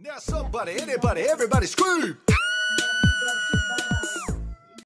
Now somebody, anybody, everybody scream!